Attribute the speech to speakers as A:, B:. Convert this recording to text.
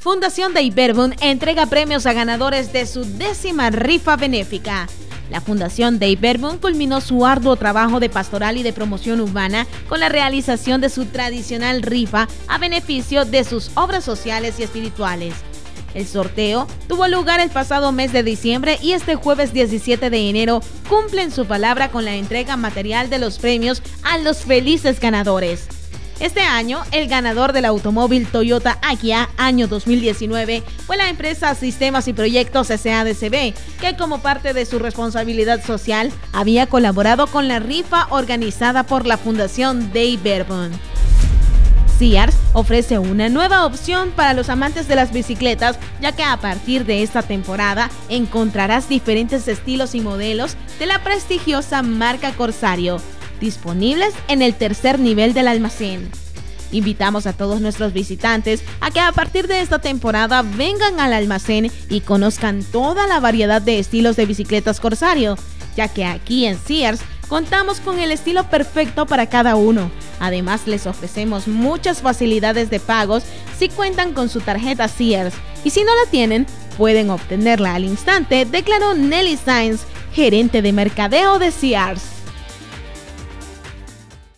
A: Fundación de Iberbun entrega premios a ganadores de su décima rifa benéfica. La Fundación de Iberbun culminó su arduo trabajo de pastoral y de promoción urbana con la realización de su tradicional rifa a beneficio de sus obras sociales y espirituales. El sorteo tuvo lugar el pasado mes de diciembre y este jueves 17 de enero cumplen su palabra con la entrega material de los premios a los felices ganadores. Este año, el ganador del automóvil Toyota Akia año 2019 fue la empresa Sistemas y Proyectos SADCB, que como parte de su responsabilidad social había colaborado con la rifa organizada por la Fundación Dave Berbon. Sears ofrece una nueva opción para los amantes de las bicicletas, ya que a partir de esta temporada encontrarás diferentes estilos y modelos de la prestigiosa marca Corsario disponibles en el tercer nivel del almacén. Invitamos a todos nuestros visitantes a que a partir de esta temporada vengan al almacén y conozcan toda la variedad de estilos de bicicletas Corsario, ya que aquí en Sears contamos con el estilo perfecto para cada uno. Además les ofrecemos muchas facilidades de pagos si cuentan con su tarjeta Sears y si no la tienen, pueden obtenerla al instante, declaró Nelly Sainz, gerente de mercadeo de Sears.